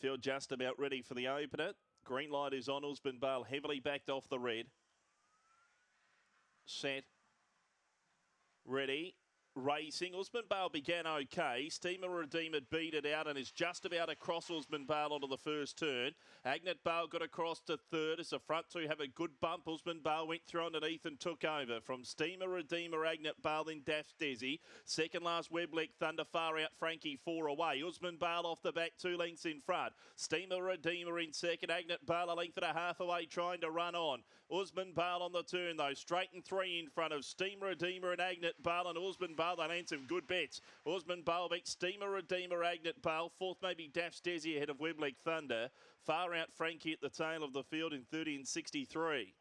Field just about ready for the opener. Green light is on. Usman Bale heavily backed off the red. Set. Ready racing. Usman Bale began okay. Steamer Redeemer beat it out and is just about across Usman Bale onto the first turn. Agnet Bale got across to third as the front two have a good bump. Usman Bale went through underneath and took over. From Steamer Redeemer, Agnet Bale, then Daff's Desi. Second last Webleck Thunder far out. Frankie four away. Usman Bale off the back, two lengths in front. Steamer Redeemer in second. Agnet Bale a length and a half away trying to run on. Usman Bale on the turn though. Straight and three in front of Steamer Redeemer and Agnet Bale and Usman Bale. They land some good bets. Usman Balbeck, Steamer Redeemer, Agnet Bale. Fourth, maybe Daff's Desi ahead of Webleck Thunder. Far out Frankie at the tail of the field in 30 and 63.